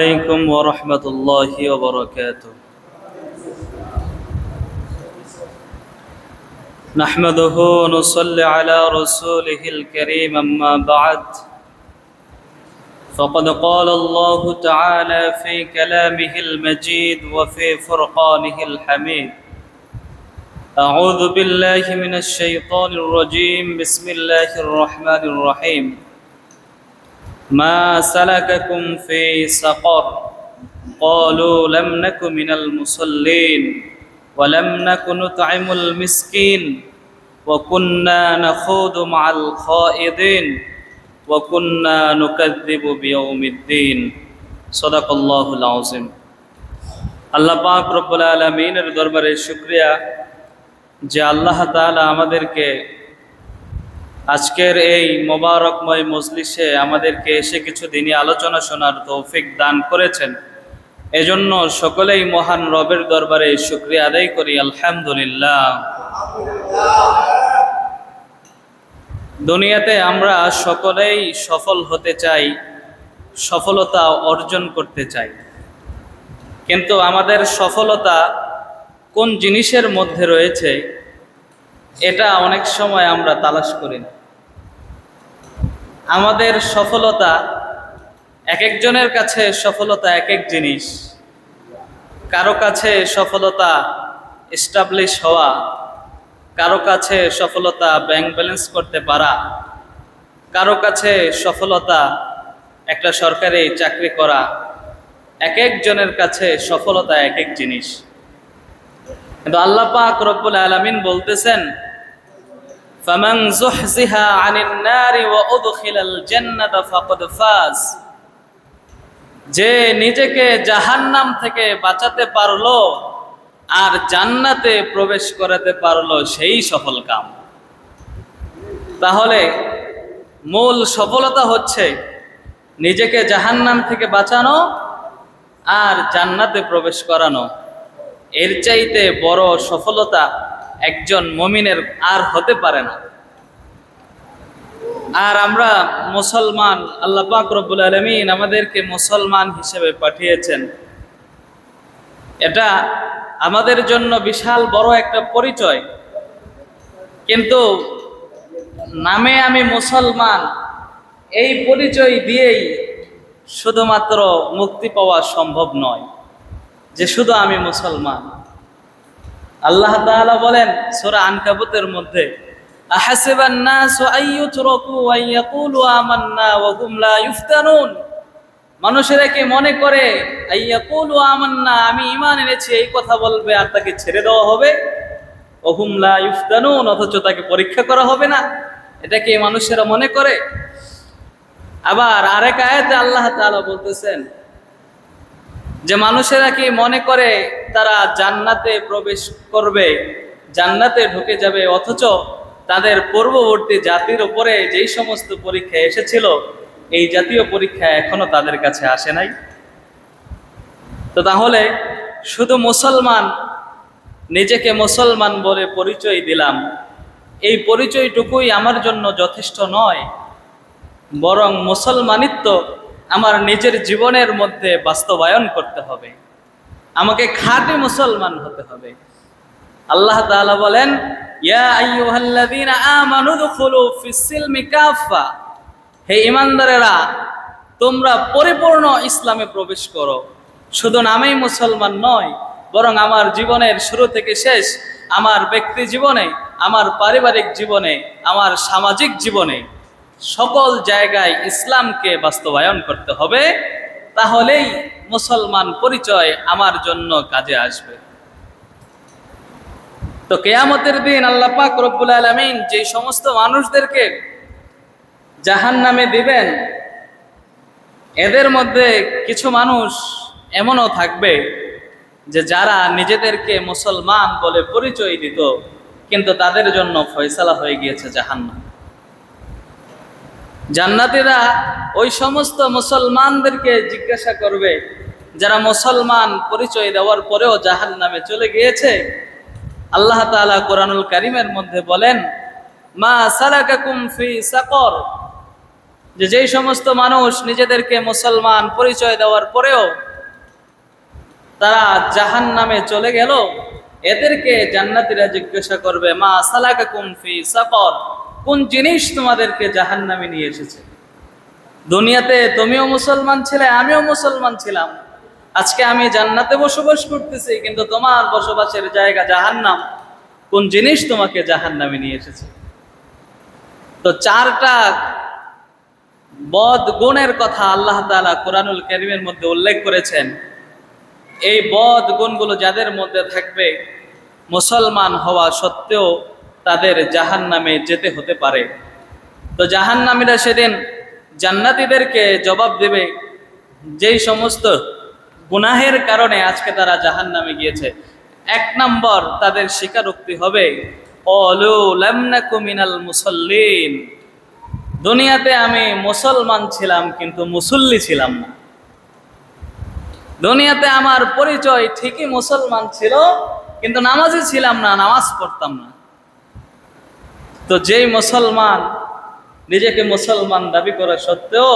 عليكم ورحمة الله وبركاته. نحمده ونصلي على رسوله الكريم أما بعد. فقد قال الله تعالى في كلامه المجيد وفي فرقانه الحميد. أعوذ بالله من الشيطان الرجيم. بسم الله الرحمن الرحيم. ما سلككم في سقر قالوا لم نك من المصلين ولم نك نطعم المسكين وكنا نخوض مع الخائضين وكنا نكذب بيوم الدين صدق الله العظيم আল্লাহ পাক রব্বুল আলমিনের দরবারে শুক্রিয়া যে আল্লাহ তাআলা আমাদেরকে আজকের এই মোবারকময় মজলিসে আমাদেরকে এসে কিছু দিনই আলোচনা শোনার তৌফিক দান করেছেন। এজন্য সকলেই মহান রবের দরবারে শুক্রিয়া আদায় করি, আলহামদুলিল্লাহ। দুনিয়াতে আমরা সকলেই সফল হতে চাই, সফলতা অর্জন করতে চাই। কিন্তু আমাদের সফলতা কোন জিনিসের মধ্যে রয়েছে, এটা অনেক সময় আমরা তালাশ করি না। আমাদের সফলতা এক একজনের কাছে সফলতা এক এক জিনিস। কারও কাছে সফলতা এস্টাবলিশ হওয়া, কারও কাছে সফলতা ব্যাংক ব্যালেন্স করতে পারা, কারও কাছে সফলতা একটা সরকারি চাকরি করা, এক একজনের কাছে সফলতা এক এক জিনিস। কিন্তু আল্লাহ পাক রব্বুল আলামিন বলতেছেন যুহজিহা আনিন নারি ওয়া উদখিলাল জান্নাতা ফাকাদ ফাজ যে নিজেকে জাহান্নাম থেকে বাঁচাতে পারল আর জান্নাতে প্রবেশ করাতে পারল সেই সফল কাম। তাহলে মূল সফলতা হচ্ছে নিজেকে জাহান্নাম থেকে বাঁচানো আর জান্নাতে প্রবেশ করানো। এর চাইতে বড় সফলতা একজন মমিনের আর হতে পারে না। আর আমরা মুসলমান, আল্লাহ পাক রব্বুল আলমিন আমাদেরকে মুসলমান হিসেবে পাঠিয়েছেন। এটা আমাদের জন্য বিশাল বড় একটা পরিচয়। কিন্তু নামে আমি মুসলমান, এই পরিচয় দিয়েই শুধুমাত্র মুক্তি পাওয়া সম্ভব নয় যে শুধু আমি মুসলমান। আল্লাহ তাআলা বলেন, সূরা আনকাবুতের মধ্যে আহাসিবান নাসু আইয়ুতরাকু আইয়াকুলু আমান্না ওয়া হুম লা ইফতানুন মানুষেরা কি মনে করে, আইয়াকুলু আমান্না, আমি ঈমান এনেছি, এই কথা বলবে আর তাকে ছেড়ে দেওয়া হবে? ওয়া হুম লা ইফতানুন অথচ তাকে পরীক্ষা করা হবে না। এটা কি মানুষেরা মনে করে? আবার আরেক আয়াতে আল্লাহ তাআলা বলতেছেন যে মানুষেরা কি মনে করে তারা জান্নাতে প্রবেশ করবে, জান্নাতে ঢুকে যাবে, অথচ তাদের পূর্ববর্তী জাতির উপরে যেই সমস্ত পরীক্ষা এসেছিল, এই জাতীয় পরীক্ষা এখনও তাদের কাছে আসে নাই? তো তাহলে শুধু মুসলমান, নিজেকে মুসলমান বলে পরিচয় দিলাম। এই পরিচয়টুকুই আমার জন্য যথেষ্ট নয়, বরং মুসলমানিত্ব আমার নিজের জীবনের মধ্যে বাস্তবায়ন করতে হবে। আমাকে খাঁটি মুসলমান হতে হবে। আল্লাহ বলেন হে ঈমানদারেরা, তোমরা পরিপূর্ণ ইসলামে প্রবেশ করো। শুধু নামেই মুসলমান নয়, বরং আমার জীবনের শুরু থেকে শেষ, আমার ব্যক্তি জীবনে, আমার পারিবারিক জীবনে, আমার সামাজিক জীবনে। সকল জায়গায় ইসলামকে বাস্তবায়ন করতে হবে, তাহলেই মুসলমান পরিচয় আমার জন্য কাজে আসবে। তো কেয়ামতের দিন আল্লাহ পাক রব্বুল আলমিন যে সমস্ত মানুষদেরকে জাহান নামে দিবেন, এদের মধ্যে কিছু মানুষ এমনও থাকবে যে যারা নিজেদেরকে মুসলমান বলে পরিচয় দিত, কিন্তু তাদের জন্য ফয়সালা হয়ে গিয়েছে জাহান্নাম। জান্নাতিরা ওই সমস্ত মুসলমানদেরকে জিজ্ঞাসা করবে, যারা মুসলমান পরিচয় দেওয়ার পরেও জাহান নামে চলে গিয়েছে। আল্লাহ তাআলা কোরআনুল কারিমের মধ্যে বলেন, মা সালাকাকুম ফি সাকর। যে যেই সমস্ত মানুষ নিজেদেরকে মুসলমান পরিচয় দেওয়ার পরেও তারা জাহান নামে চলে গেল, এদেরকে জান্নাতিরা জিজ্ঞাসা করবে, মা সালাকা কুমফি সাকর? কোন জিনিস তোমাদেরকে জাহান নামে নিয়ে এসেছে? দুনিয়াতে তুমিও মুসলমান ছিলে, আমিও মুসলমান ছিলাম। আজকে আমি জান্নাতে বসবাস করতেছি, কিন্তু তোমার বসবাসের জায়গা জাহান্নাম। কোন জিনিস তোমাকে জাহান্নামে নিয়ে এসেছে? তো চারটা বদ গুণের কথা আল্লাহ তাআলা কোরআনুল করিমের মধ্যে উল্লেখ করেছেন। এই বদ গুণগুলো যাদের মধ্যে থাকবে, মুসলমান হওয়া সত্ত্বেও তাদের জাহান নামে যেতে হতে পারে। তো জাহান নামীরা সেদিন জান্নাতীদেরকে জবাব দেবে, যেই সমস্ত গুনাহের কারণে আজকে তারা জাহান নামে গিয়েছে, এক নম্বর তাদের স্বীকারোক্তি হবে মুসল্লিন। দুনিয়াতে আমি মুসলমান ছিলাম কিন্তু মুসল্লি ছিলাম না। দুনিয়াতে আমার পরিচয় ঠিকই মুসলমান ছিল, কিন্তু নামাজি ছিলাম না, নামাজ পড়তাম না। তো যেই মুসলমান নিজেকে মুসলমান দাবি করা সত্ত্বেও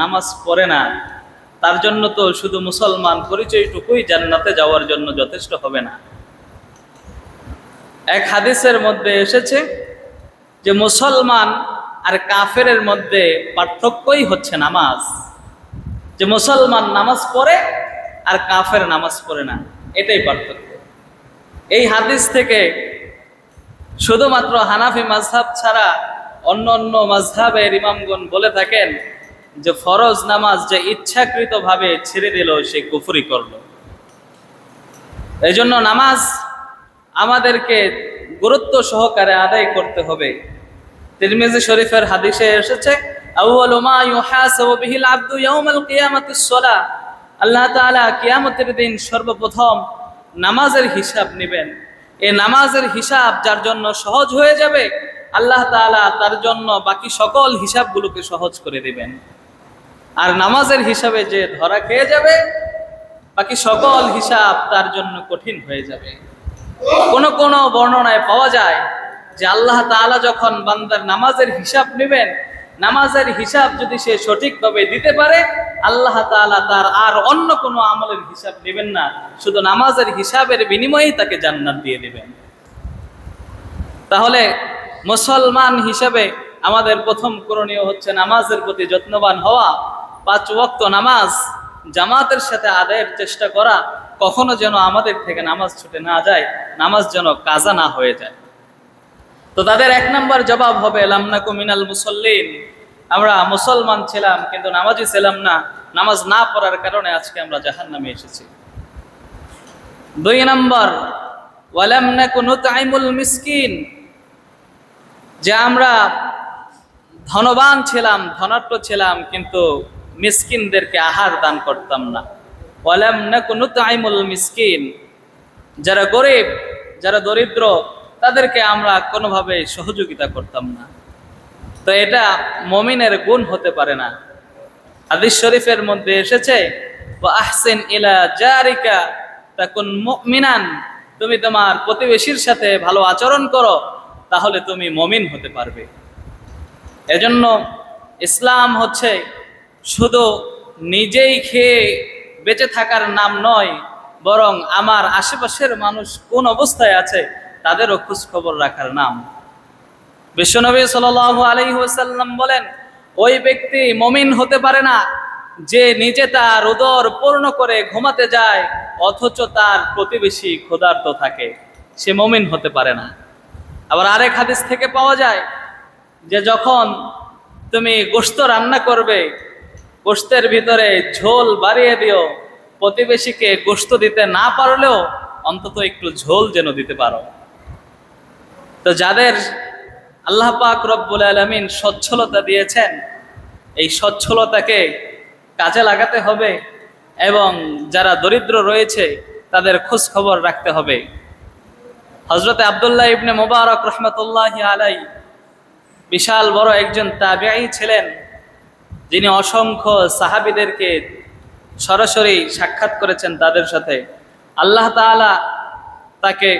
নামাজ পড়ে না, তার জন্য তো শুধু মুসলমান পরিচয়টুকুই জান্নাতে যাওয়ার জন্য যথেষ্ট হবে না। এক হাদিসের মধ্যে এসেছে যে মুসলমান আর কাফেরের মধ্যে পার্থক্যই হচ্ছে নামাজ। যে মুসলমান নামাজ পড়ে আর কাফের নামাজ পড়ে না, এটাই পার্থক্য। এই হাদিস থেকে শুধুমাত্র হানাফি মাঝহাব ছাড়া অন্য অন্য মাঝহাবের ইমামগণ বলে থাকেন যে ফরজ নামাজ যে ইচ্ছাকৃতভাবে ছেড়ে দিল, সে কুফরি করল। এই জন্য নামাজ আমাদেরকে গুরুত্ব সহকারে আদায় করতে হবে। তিরমিজি শরীফের হাদিসে এসেছে আল্লাহ কিয়ামতের দিন সর্বপ্রথম নামাজের হিসাব নেবেন। এই নামাজের হিসাব যার জন্য সহজ হয়ে যাবে, আল্লাহ তাআলা তার জন্য বাকি সকল হিসাবগুলোকে সহজ করে দিবেন। আর নামাজের হিসাবে যে ধরা খেয়ে যাবে, বাকি সকল হিসাব তার জন্য কঠিন হয়ে যাবে। কোন কোন বর্ণনায় পাওয়া যায় যে আল্লাহ তাআলা যখন বান্দার নামাজের হিসাব নেবেন নামাজের হিসাব যদি সে সঠিকভাবে দিতে পারে, আল্লাহ তাআলা তার আর অন্য কোনো আমলের হিসাব নেবেন না। শুধু নামাজের হিসাবের বিনিময়েই তাকে জান্নাত দিয়ে দেবেন। তাহলে মুসলমান হিসাবে আমাদের প্রথম করণীয় হচ্ছে নামাজের প্রতি যত্নবান হওয়া, পাঁচ ওয়াক্ত নামাজ, জামাতের সাথে আদায়ের চেষ্টা করা, কখনো যেন আমাদের থেকে নামাজ ছুটে না যায়, নামাজ যেন কাজা না হয়ে যায়। তো তাদের এক নম্বর জবাব হবে লামনাকু মিনাল মুসল্লিন। আমরা মুসলমান ছিলাম, কিন্তু নামাজই ছিলাম না। নামাজ না পড়ার কারণে আজকে আমরা জাহান নামে এসেছি। দুই নম্বর নুতাইমুল মিসকিন। যে আমরা ধনবান ছিলাম ধনাট্য ছিলাম, কিন্তু মিসকিনদেরকে আহার দান করতাম না। ওয়ালাম নাকু নুতাইমুল মিসকিন। যারা গরিব, যারা দরিদ্র তাদেরকে আমরা কোনোভাবে সহযোগিতা করতাম না। তো এটা মমিনের গুণ হতে পারে না। হাদিস শরীফের মধ্যে এসেছে আহসেন ইলা জারিকা, তাকুন মিনান তুমি তোমার প্রতিবেশীর সাথে ভালো আচরণ করো, তাহলে তুমি মমিন হতে পারবে। এজন্য ইসলাম হচ্ছে শুধু নিজেই খেয়ে বেঁচে থাকার নাম নয়, বরং আমার আশেপাশের মানুষ কোন অবস্থায় আছে তাদেরও খোঁজ খবর রাখার নাম। বিশ্বনবী সাল আলী ওসাল্লাম বলেন, ওই ব্যক্তি মমিন হতে পারে না, যে নিজে তার উদর পূর্ণ করে ঘুমাতে যায়, অথচ তার প্রতিবেশী ক্ষুধার্ত থাকে। সে মমিন হতে পারে না। আবার আরেক হাদিস থেকে পাওয়া যায় যে, যখন তুমি গোস্ত রান্না করবে গোস্তের ভিতরে ঝোল বাড়িয়ে দিও, প্রতিবেশীকে গোস্ত দিতে না পারলেও অন্তত একটু ঝোল যেন দিতে পারো। তো যাদের আল্লাহ পাক রব্বুল আলমিন সচ্ছলতা দিয়েছেন, এই সচ্ছলতাকে কাজে লাগাতে হবে এবং যারা দরিদ্র রয়েছে তাদের খোঁজ খবর রাখতে হবে। হজরত আবদুল্লাহ ইবনে মোবারক রহমতুল্লাহ আলাই বিশাল বড় একজন তাবিআই ছিলেন, যিনি অসংখ্য সাহাবিদেরকে সরাসরি সাক্ষাৎ করেছেন তাদের সাথে। আল্লাহ তাআলা তাকে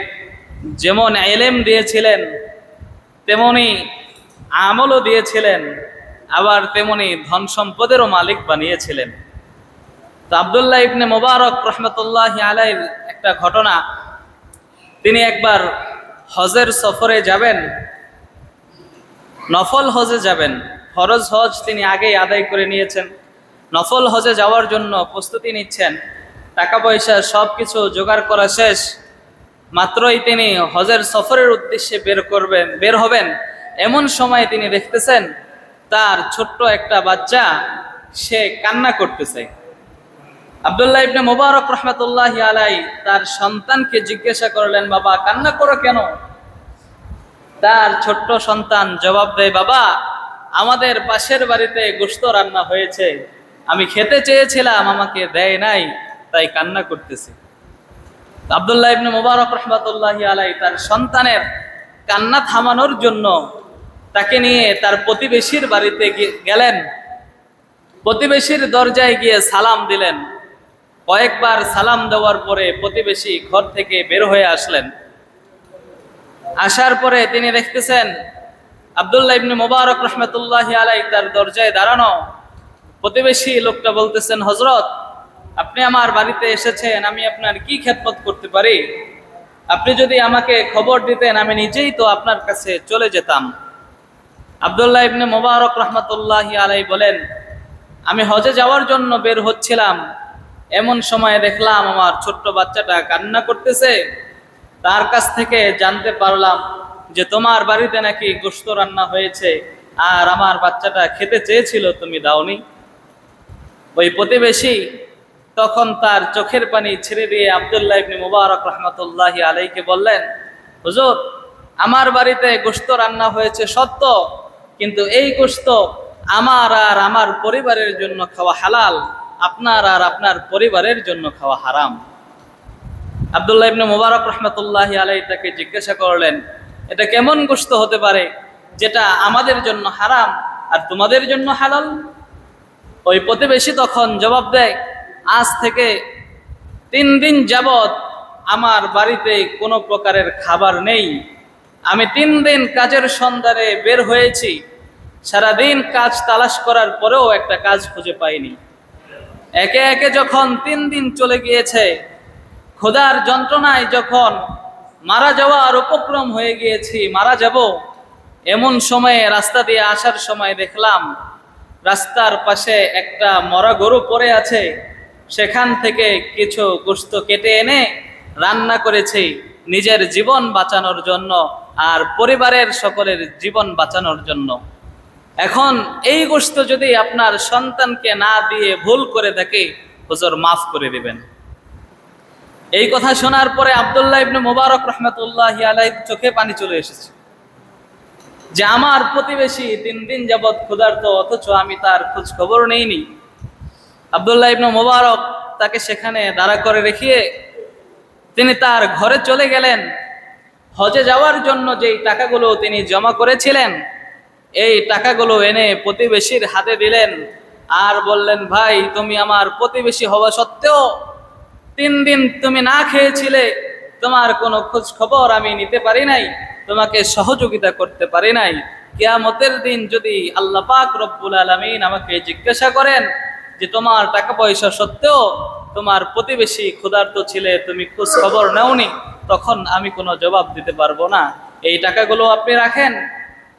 যেমন এলেম দিয়েছিলেন, তেমনি আমলও দিয়েছিলেন, আবার তেমনি ধন সম্পদেরও মালিক বানিয়েছিলেন। তো আবদুল্লাহ ইবনে মোবারক রহমতুল্লাহ আলাইর একটা ঘটনা। তিনি একবার হজের সফরে যাবেন, নফল হজে যাবেন। ফরজ হজ তিনি আগেই আদায় করে নিয়েছেন। নফল হজে যাওয়ার জন্য প্রস্তুতি নিচ্ছেন। টাকা পয়সা সব কিছু জোগাড় করা শেষ। মাত্রই তিনি হজের সফরের উদ্দেশ্যে বের করবেন, বের হবেন, এমন সময় তিনি দেখতেছেন তার ছোট্ট একটা বাচ্চা সে কান্না করতেছে। আবদুল্লাহ ইবনে মোবারক রহমতুল্লাহ আলাই তার সন্তানকে জিজ্ঞাসা করলেন, বাবা, কান্না করো কেন? তার ছোট্ট সন্তান জবাব দেয়, বাবা, আমাদের পাশের বাড়িতে গোস্ত রান্না হয়েছে। আমি খেতে চেয়েছিলাম, আমাকে দেয় নাই, তাই কান্না করতেছি। আবদুল্লাহ ইবনে মোবারক রহমতুল্লাহ আলাই তার সন্তানের কান্না থামানোর জন্য তাকে নিয়ে তার প্রতিবেশীর বাড়িতে গেলেন। প্রতিবেশীর দরজায় গিয়ে সালাম দিলেন। কয়েকবার সালাম দেওয়ার পরে প্রতিবেশী ঘর থেকে বের হয়ে আসলেন। আসার পরে তিনি দেখতেছেন আবদুল্লাহ ইবনে মোবারক রহমতুল্লাহ আলাই তার দরজায় দাঁড়ানো। প্রতিবেশী লোকটা বলতেছেন হজরত আপনি আমার বাড়িতে এসেছেন, আমি আপনার কি খেদমত করতে পারি? আপনি যদি আমাকে খবর দিতেন, আমি নিজেই তো আপনার কাছে চলে যেতাম। আবদুল্লাহ ইবনে মোবারক রহমতুল্লাহ আলাই বলেন, আমি হজে যাওয়ার জন্য বের হচ্ছিলাম। এমন সময় দেখলাম আমার ছোট্ট বাচ্চাটা কান্না করতেছে। তার কাছ থেকে জানতে পারলাম যে তোমার বাড়িতে নাকি গোস্ত রান্না হয়েছে, আর আমার বাচ্চাটা খেতে চেয়েছিল, তুমি দাওনি। ওই প্রতিবেশী তখন তার চোখের পানি ছেড়ে দিয়ে আবদুল্লাহ ইবনে মুবারক রহমতুল্লাহ আলাইকে বললেন, হুজুর, আমার বাড়িতে গোস্ত রান্না হয়েছে সত্য, কিন্তু এই গোস্ত আমার আর আমার পরিবারের জন্য খাওয়া হালাল, আপনার আর আপনার পরিবারের জন্য খাওয়া হারাম। আবদুল্লাহ ইবনে মুবারক রহমতুল্লাহ আলাই তাকে জিজ্ঞাসা করলেন, এটা কেমন গোস্ত হতে পারে যেটা আমাদের জন্য হারাম আর তোমাদের জন্য হালাল? ওই প্রতিবেশী তখন জবাব দেয় আজ থেকে তিন দিন যাবৎ আমার বাড়িতে কোনো প্রকারের খাবার নেই। আমি তিন দিন কাজের সন্ধানে বের হয়েছি। সারাদিন কাজ তালাশ করার পরেও একটা কাজ খুঁজে পাইনি। একে একে যখন তিন দিন চলে গিয়েছে, খোদার যন্ত্রণায় যখন মারা যাওয়ার উপক্রম হয়ে গিয়েছি, মারা যাব, এমন সময়ে রাস্তা দিয়ে আসার সময় দেখলাম, রাস্তার পাশে একটা মরা গরু পড়ে আছে। সেখান থেকে কিছু গোস্ত কেটে এনে রান্না করেছি নিজের জীবন বাঁচানোর জন্য আর পরিবারের সকলের জীবন বাঁচানোর জন্য। এখন এই গোস্ত যদি আপনার সন্তানকে না দিয়ে ভুল করে থাকে, হুজুর মাফ করে দিবেন। এই কথা শোনার পরে আবদুল্লাহ ইবনে মোবারক রহমতুল্লাহ আলাই চোখে পানি চলে এসেছে। যে আমার প্রতিবেশী তিন দিন যাবৎ ক্ষুধার্ত, অথচ আমি তার খোঁজ খবর নেইনি। আবদুল্লাহ ইবনে মোবারক তাকে সেখানে দাঁড়া করে রেখে তিনি তার ঘরে চলে গেলেন। হজে যাওয়ার জন্য যেই টাকাগুলো তিনি জমা করেছিলেন, এই টাকাগুলো এনে প্রতিবেশীর হাতে দিলেন আর বললেন, ভাই, তুমি আমার প্রতিবেশী হওয়া সত্ত্বেও তিন দিন তুমি না খেয়েছিলে, তোমার কোনো খোঁজ খবর আমি নিতে পারি নাই, তোমাকে সহযোগিতা করতে পারি নাই। কেয়ামতের দিন যদি আল্লাহ পাক রব্বুল আলমিন আমাকে জিজ্ঞাসা করেন যে তোমার টাকা পয়সা সত্ত্বেও তোমার প্রতিবেশী ক্ষুধার্ত ছিলে তুমি খোঁজ খবর নেওনি, তখন আমি কোনো জবাব দিতে পারব না। এই টাকাগুলো আপনি রাখেন,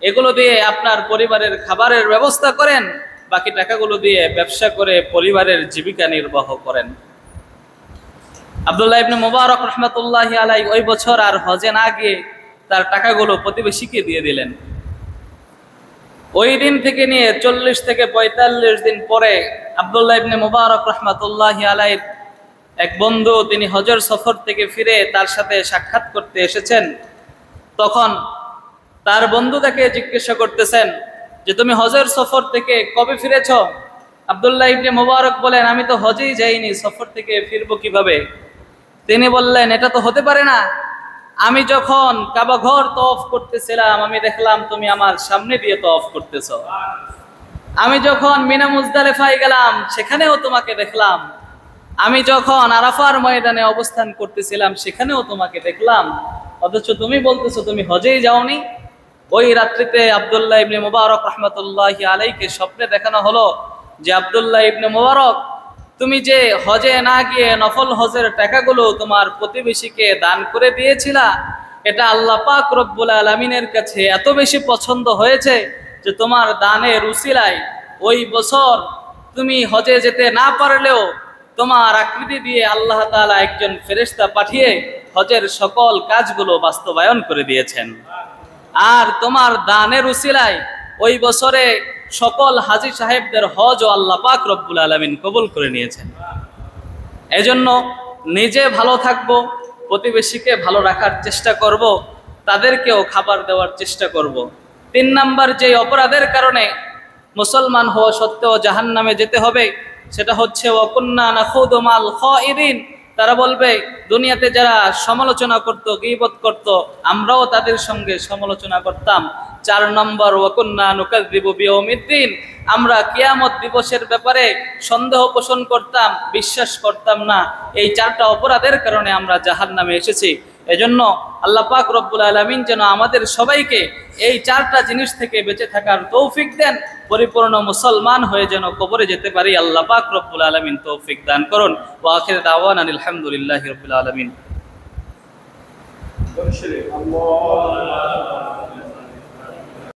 এগুলো দিয়ে আপনার পরিবারের খাবারের ব্যবস্থা করেন, বাকি টাকাগুলো দিয়ে ব্যবসা করে পরিবারের জীবিকা নির্বাহ করেন। আবদুল্লাহ ইবনে মুবারক রহমতুল্লাহ আলাই ওই বছর আর হজে না গিয়ে তার টাকাগুলো প্রতিবেশীকে দিয়ে দিলেন। ওই দিন থেকে নিয়ে চল্লিশ থেকে পঁয়তাল্লিশ দিন পরে আবদুল্লাহ ইবনে মুবারক রহমতুল্লাহ আলাইর এক বন্ধু, তিনি হজর সফর থেকে ফিরে তার সাথে সাক্ষাৎ করতে এসেছেন। তখন তার বন্ধু তাকে জিজ্ঞাসা করতেছেন যে, তুমি হজের সফর থেকে কবে ফিরেছ? আবদুল্লাহ ইবনে মুবারক বলেন, আমি তো হজেই যাইনি, সফর থেকে ফিরবো কীভাবে? তিনি বললেন, এটা তো হতে পারে না। আমি যখন কাবা ঘর তফ করতেছিলাম, আমি দেখলাম তুমি আমার সামনে দিয়ে তফ করতেছ। আমি যখন মিনা মুজদালেফাই গেলাম, সেখানেও তোমাকে দেখলাম। আমি যখন আরাফার ময়দানে অবস্থান করতেছিলাম, সেখানেও তোমাকে দেখলাম। অথচ তুমি বলতেছো, তুমি হজেই যাওনি। ওই রাত্রিতে আবদুল্লাহ ইবনে মুবারক রহমতুল্লাহ আলাইকে স্বপ্নে দেখানো হলো যে, আবদুল্লাহ ইবনে মুবারক, তুমি যে হজে না গিয়ে নফল হজের টাকাগুলো তোমার প্রতিবেশীকে দান করে দিয়েছিলা, এটা আল্লাহ পাক রব্বুল আলমিনের কাছে এত বেশি পছন্দ হয়েছে যে তোমার দানের উসিলায় ওই বছর তুমি হজে যেতে না পারলেও তোমার আকৃতি দিয়ে আল্লাহ তাআলা একজন ফেরেশতা পাঠিয়ে হজের সকল কাজগুলো বাস্তবায়ন করে দিয়েছেন আর তোমার দানের উসিলায় ওই বছরে সকল হাজি সাহেবদের হজ ও আল্লাহ পাক রব্বুল আলমিন কবুল করে নিয়েছেন এজন্য নিজে ভালো থাকব, প্রতিবেশীকে ভালো রাখার চেষ্টা করব, তাদেরকেও খাবার দেওয়ার চেষ্টা করব। তিন নাম্বার যে অপরাধের কারণে মুসলমান হওয়া সত্ত্বেও জাহান নামে যেতে হবে, সেটা হচ্ছে অকন্যা না খৌদমাল খ ইদিন তারা বলবে, দুনিয়াতে যারা সমালোচনা করত, গিবত করত, আমরাও তাদের সঙ্গে সমালোচনা করতাম। চার নম্বর ওয়াকুন্না নুকাদ্দিব বিয়মিদ্দিন আমরা কিয়ামত দিবসের ব্যাপারে সন্দেহ পোষণ করতাম, বিশ্বাস করতাম না। এই চারটা অপরাধের কারণে আমরা জাহান নামে এসেছি। এজন্য আল্লাহ পাক রব্বুল আলমিন যেন আমাদের সবাইকে এই চারটা জিনিস থেকে বেঁচে থাকার তৌফিক দেন, পরিপূর্ণ মুসলমান হয়ে যেন কবরে যেতে পারি। আল্লাহ পাক রব্বুল আলমিন তৌফিক দান করুন। ও আখির দাওয়ান আলহামদুলিল্লাহ রবিল আলমিন।